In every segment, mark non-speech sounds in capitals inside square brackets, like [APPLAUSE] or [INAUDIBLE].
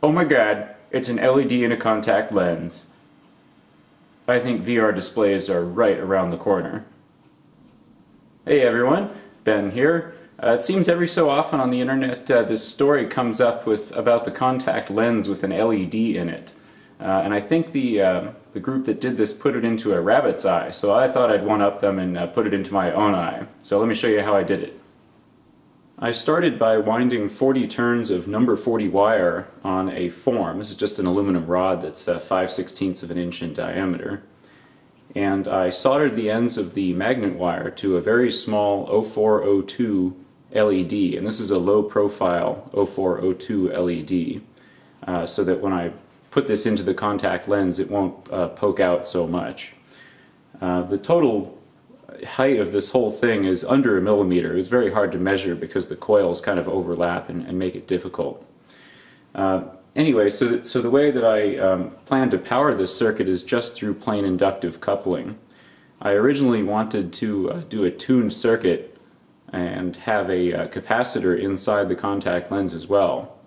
Oh my god, it's an LED in a contact lens. I think VR displays are right around the corner. Hey everyone, Ben here. Uh, it seems every so often on the internet uh, this story comes up with about the contact lens with an LED in it. Uh, and I think the, uh, the group that did this put it into a rabbit's eye, so I thought I'd one-up them and uh, put it into my own eye. So let me show you how I did it. I started by winding 40 turns of number 40 wire on a form. This is just an aluminum rod that's uh, 5 16ths of an inch in diameter. And I soldered the ends of the magnet wire to a very small 0402 LED. And this is a low profile 0402 LED. Uh, so that when I put this into the contact lens it won't uh, poke out so much. Uh, the total height of this whole thing is under a millimeter. It's very hard to measure because the coils kind of overlap and, and make it difficult. Uh, anyway, so, so the way that I um, plan to power this circuit is just through plain inductive coupling. I originally wanted to uh, do a tuned circuit and have a uh, capacitor inside the contact lens as well.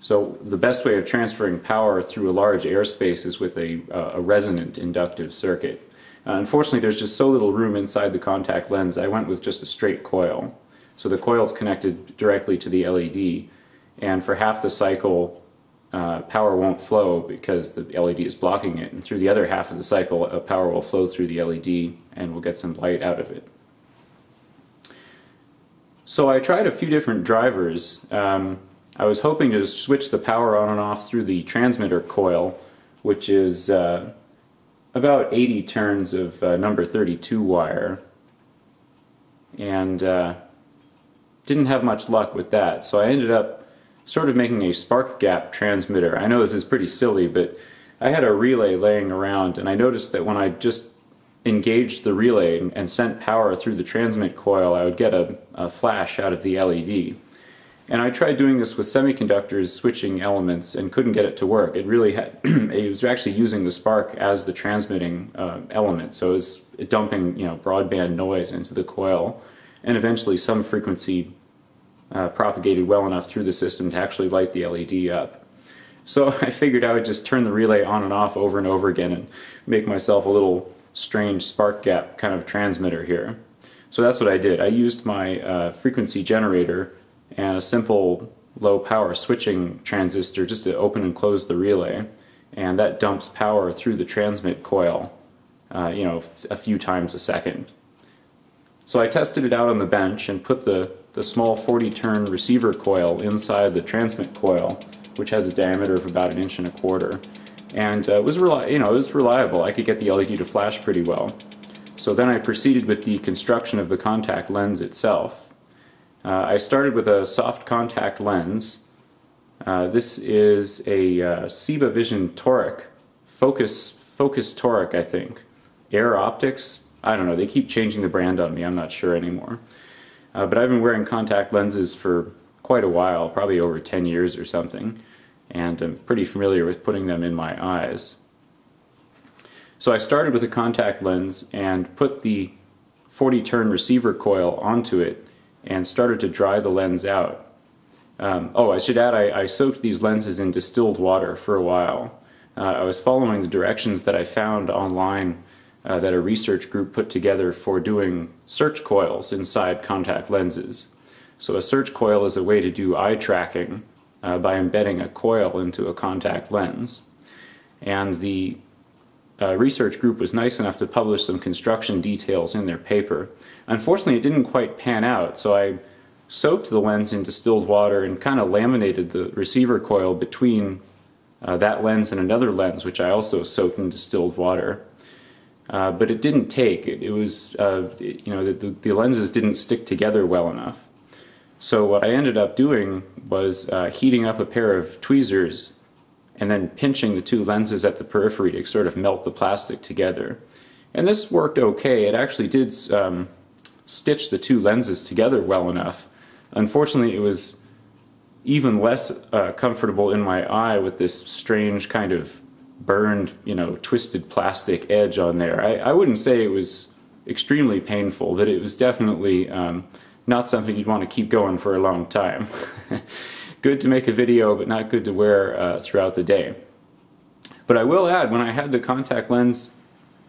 So the best way of transferring power through a large airspace is with a, uh, a resonant inductive circuit. Uh, unfortunately, there's just so little room inside the contact lens, I went with just a straight coil. So the coil is connected directly to the LED, and for half the cycle, uh, power won't flow because the LED is blocking it, and through the other half of the cycle, power will flow through the LED and we'll get some light out of it. So I tried a few different drivers. Um, I was hoping to switch the power on and off through the transmitter coil, which is uh, about 80 turns of uh, number 32 wire and uh, didn't have much luck with that so I ended up sort of making a spark gap transmitter. I know this is pretty silly but I had a relay laying around and I noticed that when I just engaged the relay and sent power through the transmit coil I would get a, a flash out of the LED. And I tried doing this with semiconductors switching elements and couldn't get it to work. It really had, [CLEARS THROAT] it was actually using the spark as the transmitting uh, element, so it was dumping you know broadband noise into the coil, and eventually some frequency uh, propagated well enough through the system to actually light the LED up. So [LAUGHS] I figured I would just turn the relay on and off over and over again and make myself a little strange spark gap kind of transmitter here. So that's what I did. I used my uh, frequency generator and a simple low power switching transistor just to open and close the relay and that dumps power through the transmit coil uh, you know a few times a second. So I tested it out on the bench and put the, the small 40 turn receiver coil inside the transmit coil which has a diameter of about an inch and a quarter and uh, it was you know it was reliable I could get the LED to flash pretty well. So then I proceeded with the construction of the contact lens itself uh, I started with a soft contact lens. Uh, this is a uh, Vision Toric, Focus, Focus Toric I think. Air Optix, I don't know, they keep changing the brand on me, I'm not sure anymore. Uh, but I've been wearing contact lenses for quite a while, probably over 10 years or something, and I'm pretty familiar with putting them in my eyes. So I started with a contact lens and put the 40 turn receiver coil onto it and started to dry the lens out. Um, oh, I should add, I, I, soaked these lenses in distilled water for a while. Uh, I was following the directions that I found online uh, that a research group put together for doing search coils inside contact lenses. So a search coil is a way to do eye tracking uh, by embedding a coil into a contact lens. And the uh, research group was nice enough to publish some construction details in their paper. Unfortunately, it didn't quite pan out, so I soaked the lens in distilled water and kind of laminated the receiver coil between uh, that lens and another lens, which I also soaked in distilled water. Uh, but it didn't take. It, it was, uh, it, you know, the, the, lenses didn't stick together well enough. So what I ended up doing was uh, heating up a pair of tweezers and then pinching the two lenses at the periphery to sort of melt the plastic together. And this worked okay. It actually did um, stitch the two lenses together well enough. Unfortunately, it was even less uh, comfortable in my eye with this strange kind of burned, you know, twisted plastic edge on there. I, I wouldn't say it was extremely painful, but it was definitely um, not something you'd want to keep going for a long time. [LAUGHS] good to make a video, but not good to wear uh, throughout the day. But I will add, when I had the contact lens,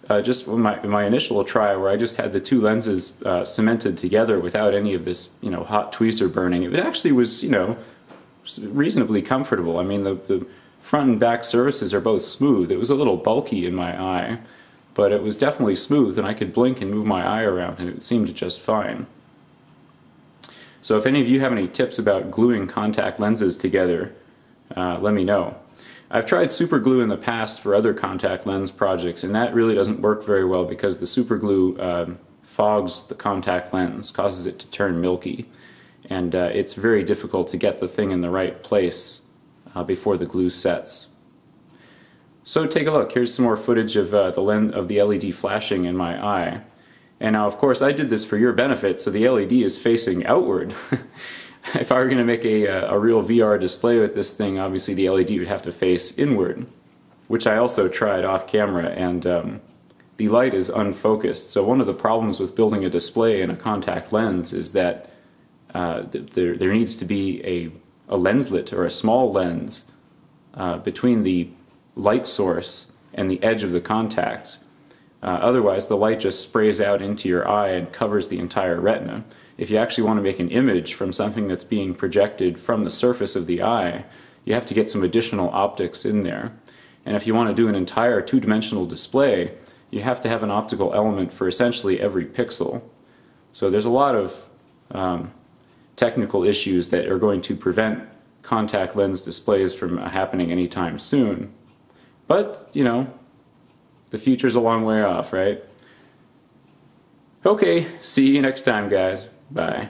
uh, just my, my initial try where I just had the two lenses uh, cemented together without any of this, you know, hot tweezer burning, it actually was, you know, reasonably comfortable. I mean, the, the front and back surfaces are both smooth. It was a little bulky in my eye, but it was definitely smooth and I could blink and move my eye around and it seemed just fine. So if any of you have any tips about gluing contact lenses together, uh, let me know. I've tried super glue in the past for other contact lens projects and that really doesn't work very well because the super glue um, fogs the contact lens, causes it to turn milky and uh, it's very difficult to get the thing in the right place uh, before the glue sets. So take a look, here's some more footage of uh, the lens of the LED flashing in my eye. And now of course I did this for your benefit so the LED is facing outward. [LAUGHS] if I were going to make a, a real VR display with this thing, obviously the LED would have to face inward, which I also tried off camera, and um, the light is unfocused. So one of the problems with building a display in a contact lens is that uh, there, there needs to be a, a lenslet or a small lens uh, between the light source and the edge of the contact. Uh, otherwise, the light just sprays out into your eye and covers the entire retina if you actually want to make an image from something that's being projected from the surface of the eye, you have to get some additional optics in there. And if you want to do an entire two-dimensional display, you have to have an optical element for essentially every pixel. So there's a lot of um, technical issues that are going to prevent contact lens displays from happening anytime soon. But, you know, the future's a long way off, right? Okay, see you next time, guys. Bye.